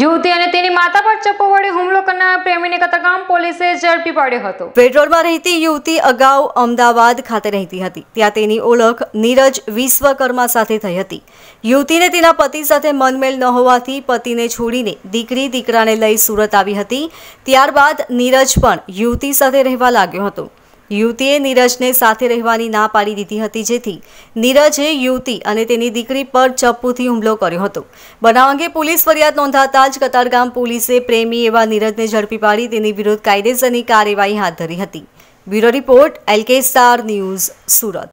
યુવતી અને તેની માતા પર ચપ્પો વડે હુમલો કરનાર પ્રેમીને કતારગામ પોલીસે ઝડપી પાડ્યો હતો. પેટ્રોલમાં રહેતી યુવતી અગાઉ અમદાવાદ ખાતે રહેતી હતી. ત્યાં તેની ઓળખ નીરજ વિશ્વકર્મા સાથે થઈ હતી. યુવતીને તેના પતિ સાથે મનમેલ ન હોવાથી પતિને છોડીને દીકરી દીકરાને લઈ સુરત આવી હતી. ત્યારબાદ નીરજ પણ યુવતી સાથે રહેવા લાગ્યો હતો. યુવતીએ નીરજને સાથે રહેવાની ના પાડી દીધી હતી, જેથી નીરજે યુવતી અને તેની દીકરી પર ચપ્પુથી હુમલો કર્યો હતો. બનાવ અંગે પોલીસ ફરિયાદ નોંધાતા જ કતારગામ પોલીસે પ્રેમી એવા નીરજને ઝડપી પાડી તેની વિરુદ્ધ કાયદેસરની કાર્યવાહી હાથ ધરી હતી. Bureau report LK star news Surat.